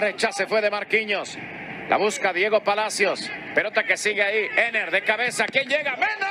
rechace fue de Marquinhos. La busca Diego Palacios. Pelota que sigue ahí. Ener de cabeza. ¿Quién llega? ¡Mena!